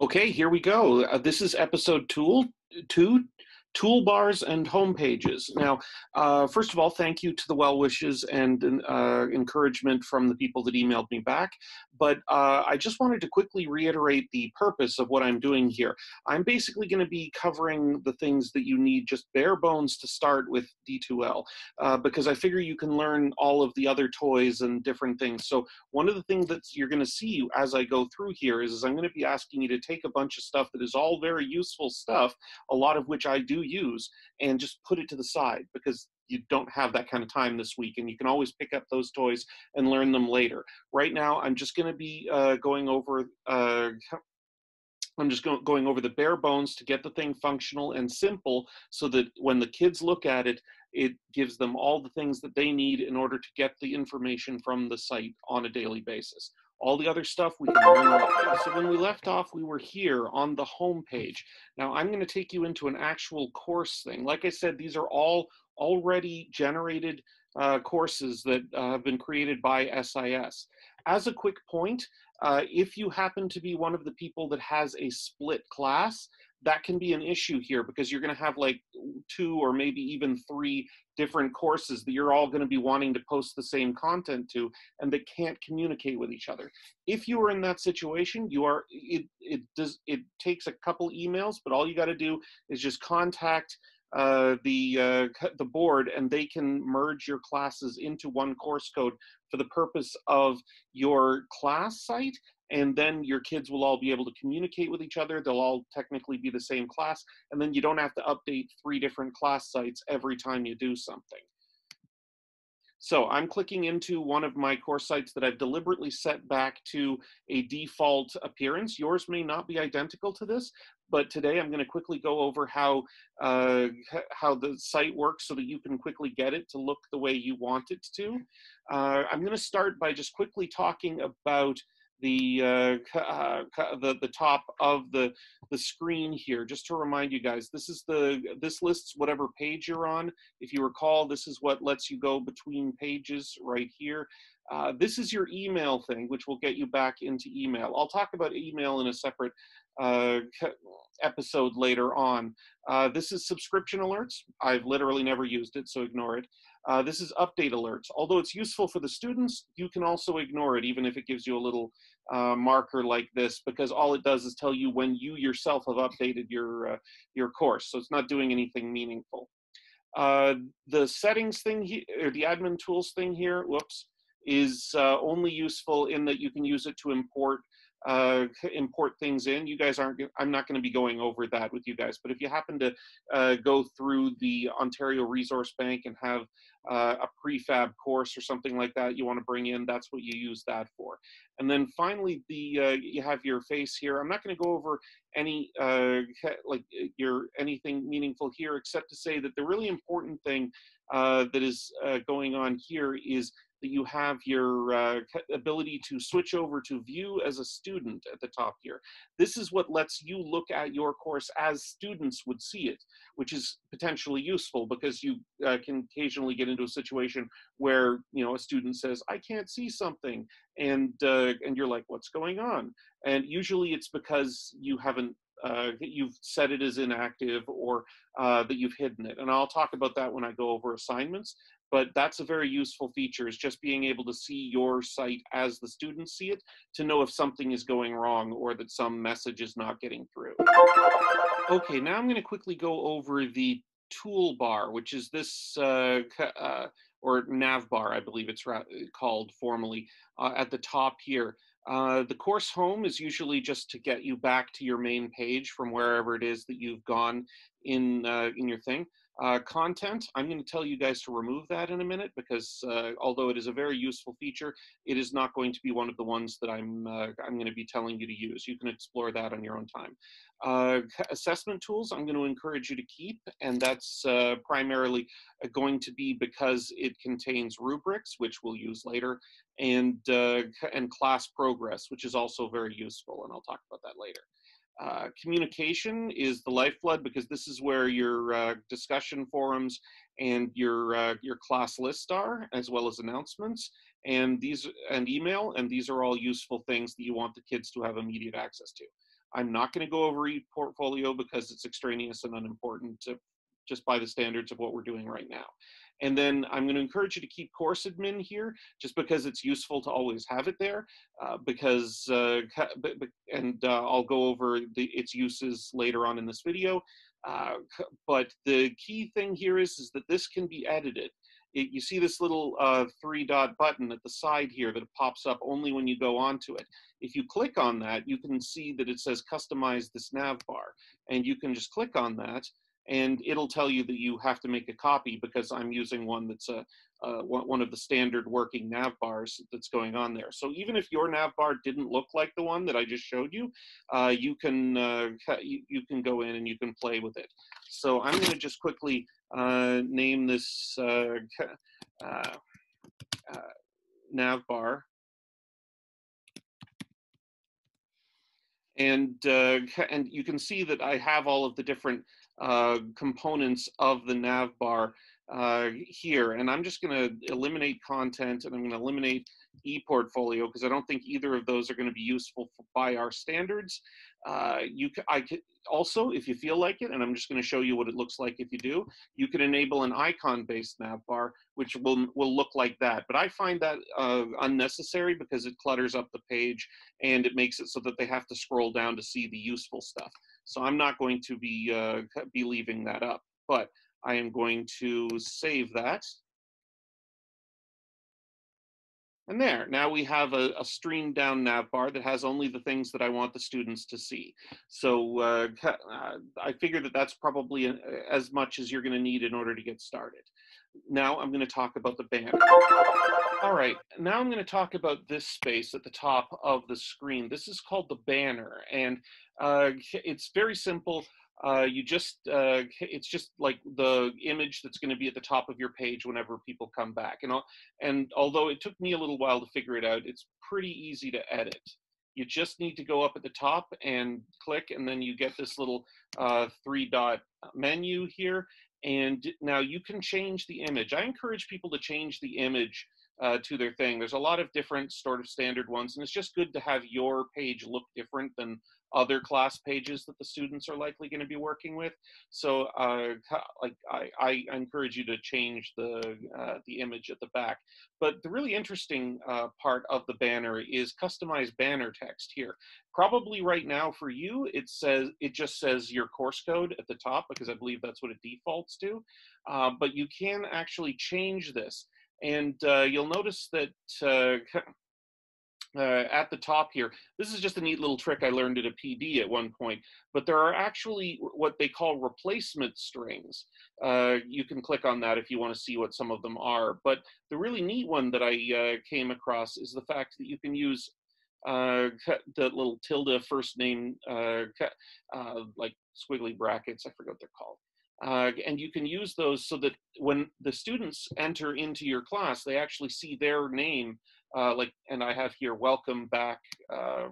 Okay, here we go. Uh, this is episode tool two, toolbars and home pages. Now, uh, first of all, thank you to the well wishes and uh, encouragement from the people that emailed me back. But uh, I just wanted to quickly reiterate the purpose of what I'm doing here. I'm basically going to be covering the things that you need just bare bones to start with D2L uh, because I figure you can learn all of the other toys and different things. So one of the things that you're going to see as I go through here is, is I'm going to be asking you to take a bunch of stuff that is all very useful stuff, a lot of which I do use and just put it to the side because you don't have that kind of time this week and you can always pick up those toys and learn them later. Right now, I'm just going to be uh, going over uh, I'm just go going over the bare bones to get the thing functional and simple so that when the kids look at it, it gives them all the things that they need in order to get the information from the site on a daily basis. All the other stuff we can learn. So when we left off, we were here on the home page. Now I'm going to take you into an actual course thing. Like I said, these are all already generated uh, courses that uh, have been created by SIS. As a quick point, uh, if you happen to be one of the people that has a split class, that can be an issue here because you're going to have like two or maybe even three different courses that you're all going to be wanting to post the same content to and that can't communicate with each other. If you are in that situation you are it it does it takes a couple emails but all you got to do is just contact uh, the uh, the board and they can merge your classes into one course code for the purpose of your class site and then your kids will all be able to communicate with each other. They'll all technically be the same class, and then you don't have to update three different class sites every time you do something. So I'm clicking into one of my course sites that I've deliberately set back to a default appearance. Yours may not be identical to this, but today I'm going to quickly go over how uh, how the site works so that you can quickly get it to look the way you want it to. Uh, I'm going to start by just quickly talking about the, uh, uh, the the top of the the screen here just to remind you guys this is the this lists whatever page you're on. If you recall this is what lets you go between pages right here. Uh, this is your email thing which will get you back into email. I'll talk about email in a separate uh, episode later on. Uh, this is subscription alerts. I've literally never used it so ignore it uh, this is update alerts. Although it's useful for the students, you can also ignore it, even if it gives you a little uh, marker like this, because all it does is tell you when you yourself have updated your, uh, your course. So it's not doing anything meaningful. Uh, the settings thing here, or the admin tools thing here, whoops, is uh, only useful in that you can use it to import uh, import things in. You guys aren't, I'm not going to be going over that with you guys, but if you happen to uh, go through the Ontario Resource Bank and have uh, a prefab course or something like that you want to bring in, that's what you use that for. And then finally, the uh, you have your face here. I'm not going to go over any uh, like your anything meaningful here, except to say that the really important thing uh, that is going on here is that you have your uh, ability to switch over to view as a student at the top here. This is what lets you look at your course as students would see it, which is potentially useful because you uh, can occasionally get into a situation where you know a student says, "I can't see something," and uh, and you're like, "What's going on?" And usually it's because you haven't uh, you've set it as inactive or uh, that you've hidden it. And I'll talk about that when I go over assignments but that's a very useful feature is just being able to see your site as the students see it to know if something is going wrong or that some message is not getting through. Okay, now I'm going to quickly go over the toolbar, which is this, uh, uh, or navbar, I believe it's called formally, uh, at the top here. Uh, the course home is usually just to get you back to your main page from wherever it is that you've gone in, uh, in your thing. Uh, content, I'm going to tell you guys to remove that in a minute because uh, although it is a very useful feature, it is not going to be one of the ones that I'm, uh, I'm going to be telling you to use. You can explore that on your own time. Uh, assessment tools, I'm going to encourage you to keep, and that's uh, primarily uh, going to be because it contains rubrics, which we'll use later, and, and class progress, which is also very useful, and I'll talk about that later. Uh, communication is the lifeblood because this is where your uh, discussion forums and your uh, your class lists are, as well as announcements and these and email, and these are all useful things that you want the kids to have immediate access to. I'm not going to go over ePortfolio because it's extraneous and unimportant to, just by the standards of what we're doing right now. And then I'm going to encourage you to keep course admin here just because it's useful to always have it there uh, because, uh, and uh, I'll go over the, its uses later on in this video. Uh, but the key thing here is, is that this can be edited. It, you see this little uh, three dot button at the side here that pops up only when you go onto it. If you click on that, you can see that it says customize this nav bar. And you can just click on that and it'll tell you that you have to make a copy because I'm using one that's a, one of the standard working nav bars that's going on there. So even if your nav bar didn't look like the one that I just showed you, uh, you can uh, you, you, can go in and you can play with it. So I'm going to just quickly uh, name this uh, uh, nav bar. And, and you can see that I have all of the different uh, components of the nav bar uh, here. And I'm just going to eliminate content and I'm going to eliminate ePortfolio because I don't think either of those are going to be useful for, by our standards. Uh, you I also, if you feel like it, and I'm just going to show you what it looks like if you do, you can enable an icon-based nav bar, which will will look like that. But I find that uh, unnecessary because it clutters up the page and it makes it so that they have to scroll down to see the useful stuff. So I'm not going to be, uh, be leaving that up, but I am going to save that. And there, now we have a, a down nav bar that has only the things that I want the students to see. So uh, uh, I figure that that's probably uh, as much as you're gonna need in order to get started. Now I'm gonna talk about the banner. All right, now I'm gonna talk about this space at the top of the screen. This is called the banner, and uh, it's very simple. Uh, you just, uh, it's just like the image that's going to be at the top of your page whenever people come back. And, and although it took me a little while to figure it out, it's pretty easy to edit. You just need to go up at the top and click, and then you get this little uh, three dot menu here. And now you can change the image. I encourage people to change the image uh, to their thing. There's a lot of different sort of standard ones, and it's just good to have your page look different than other class pages that the students are likely going to be working with. So uh, like I, I, encourage you to change the, uh, the image at the back. But the really interesting uh, part of the banner is customized banner text here. Probably right now for you, it says it just says your course code at the top because I believe that's what it defaults to. Uh, but you can actually change this. And uh, you'll notice that uh, at the top here. This is just a neat little trick I learned at a PD at one point, but there are actually what they call replacement strings. Uh, you can click on that if you want to see what some of them are. But the really neat one that I uh, came across is the fact that you can use uh, the little tilde first name, uh, uh, like squiggly brackets, I forget what they're called. Uh, and you can use those so that when the students enter into your class, they actually see their name uh, like, and I have here, welcome back, uh,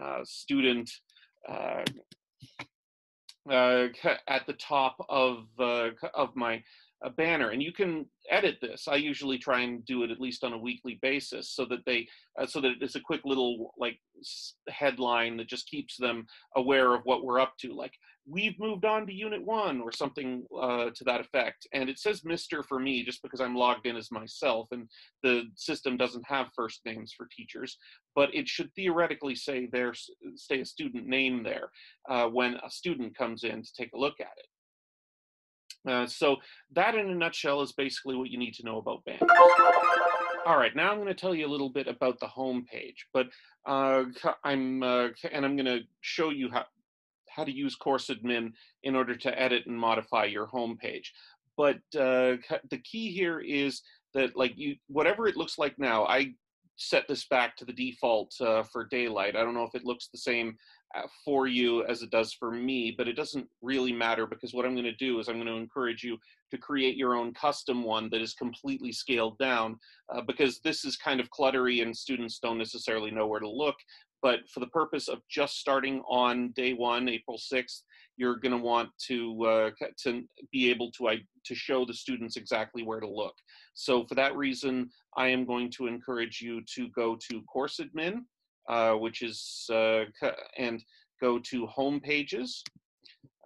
uh, student, uh, uh, at the top of, of my banner. And you can edit this. I usually try and do it at least on a weekly basis so that they, so that it's a quick little like headline that just keeps them aware of what we're up to. Like, we've moved on to unit one or something uh, to that effect. And it says Mr. for me just because I'm logged in as myself and the system doesn't have first names for teachers, but it should theoretically say there, say a student name there uh, when a student comes in to take a look at it. Uh, so that in a nutshell is basically what you need to know about banners. All right, now I'm going to tell you a little bit about the home page, but uh, I'm uh, and I'm going to show you how how to use course admin in order to edit and modify your home page. But uh, the key here is that like you, whatever it looks like now, I set this back to the default uh, for D2L. I don't know if it looks the same uh, for you as it does for me, but it doesn't really matter because what I'm going to do is I'm going to encourage you to create your own custom one that is completely scaled down uh, because this is kind of cluttery and students don't necessarily know where to look but for the purpose of just starting on day one, April 6th, you're going to want to uh, to be able to to show the students exactly where to look. So for that reason, I am going to encourage you to go to course admin, uh, which is uh, and go to home pages,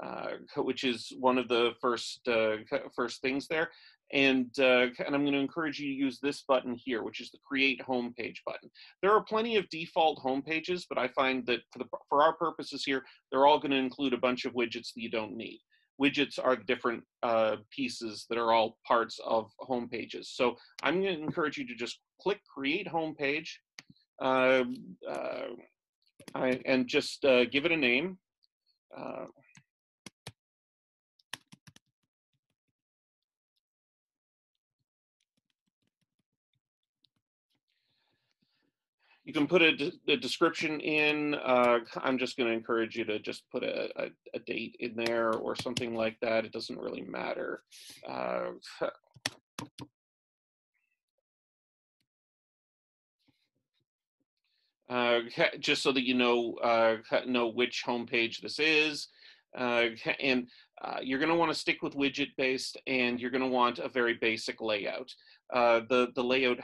uh, which is one of the first uh, first things there. And, uh, and I'm going to encourage you to use this button here, which is the Create Homepage button. There are plenty of default homepages, but I find that for, the, for our purposes here, they're all going to include a bunch of widgets that you don't need. Widgets are different uh, pieces that are all parts of home pages. So I'm going to encourage you to just click Create Homepage uh, uh, I, and just uh, give it a name. You can put a, a description in. Uh, I'm just going to encourage you to just put a, a, a, date in there or something like that. It doesn't really matter. Uh, uh, just so that you know uh, know which homepage this is. Uh, and uh, you're going to want to stick with widget based and you're going to want a very basic layout. Uh, the, the layout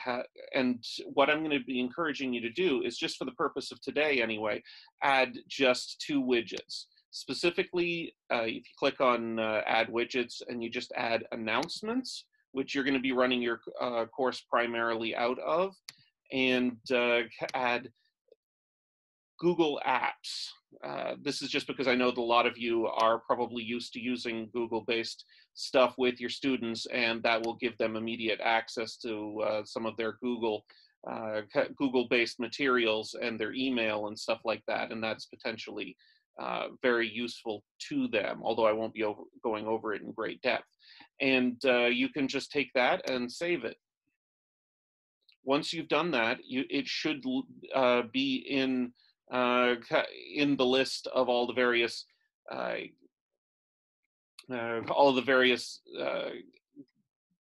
and what I'm going to be encouraging you to do is just for the purpose of today anyway, add just two widgets. Specifically, uh, if you click on uh, add widgets and you just add announcements, which you're going to be running your uh, course primarily out of, and add Google Apps. Uh, this is just because I know that a lot of you are probably used to using Google-based stuff with your students, and that will give them immediate access to uh, some of their Google uh, Google-based materials and their email and stuff like that, and that's potentially uh, very useful to them, although I won't be over, going over it in great depth. And uh, you can just take that and save it. Once you've done that, you, it should uh, be in uh, in the list of all the various uh, uh, all the various uh,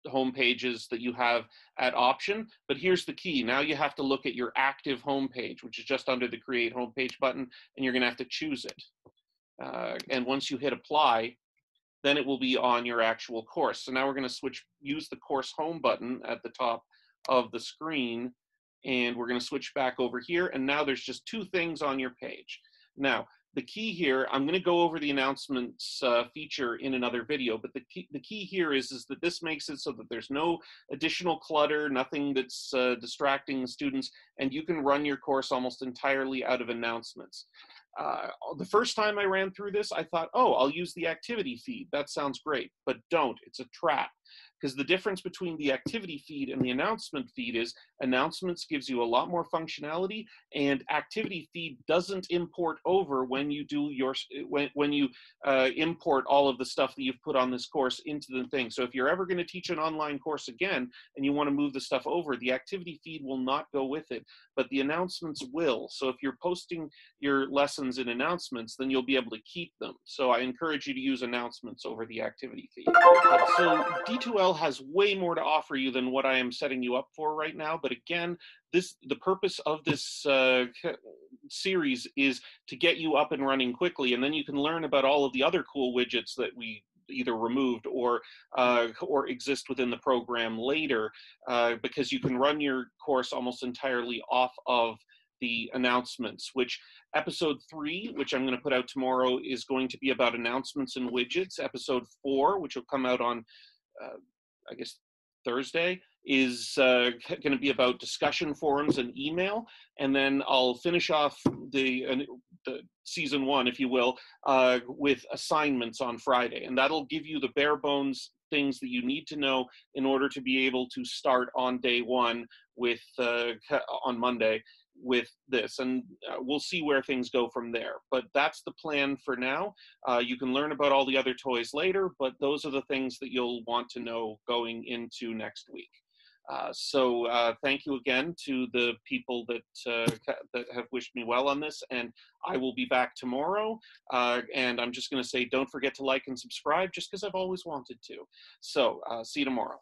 home pages that you have at option. But here's the key. Now you have to look at your active home page, which is just under the create home page button, and you're going to have to choose it. Uh, and once you hit apply, then it will be on your actual course. So now we're going to switch, use the course home button at the top of the screen and we're going to switch back over here. And now there's just two things on your page. Now, the key here, I'm going to go over the announcements uh, feature in another video, but the key, the key here is, is that this makes it so that there's no additional clutter, nothing that's uh, distracting the students, and you can run your course almost entirely out of announcements. Uh, the first time I ran through this, I thought, oh, I'll use the activity feed. That sounds great, but don't. It's a trap because the difference between the activity feed and the announcement feed is announcements gives you a lot more functionality and activity feed doesn't import over when you do your when, when you uh, import all of the stuff that you've put on this course into the thing. So if you're ever going to teach an online course again and you want to move the stuff over the activity feed will not go with it but the announcements will. So if you're posting your lessons in announcements then you'll be able to keep them. So i encourage you to use announcements over the activity feed. So d2l has way more to offer you than what I am setting you up for right now. But again, this the purpose of this uh, series is to get you up and running quickly, and then you can learn about all of the other cool widgets that we either removed or uh, or exist within the program later, uh, because you can run your course almost entirely off of the announcements, which episode three, which I'm going to put out tomorrow, is going to be about announcements and widgets. Episode four, which will come out on I guess Thursday is uh, going to be about discussion forums and email, and then I'll finish off the, uh, the season one, if you will, uh, with assignments on Friday, and that'll give you the bare bones things that you need to know in order to be able to start on day one with uh, on Monday with this and uh, we'll see where things go from there. But that's the plan for now. Uh, you can learn about all the other toys later but those are the things that you'll want to know going into next week. Uh, so uh, thank you again to the people that uh, that have wished me well on this and I will be back tomorrow. Uh, and I'm just going to say don't forget to like and subscribe just because I've always wanted to. So see you tomorrow